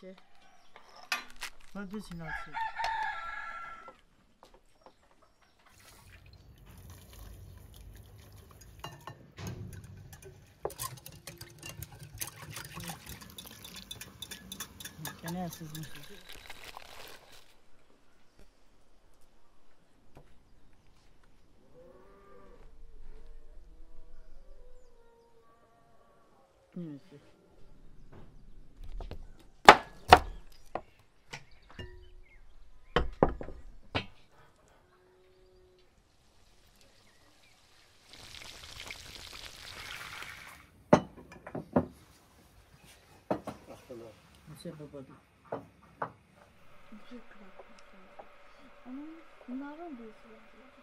切。那就请他吃。现在是什么？嗯，是。Nasıl babadı? Büyük não, não, narı büyük rakam.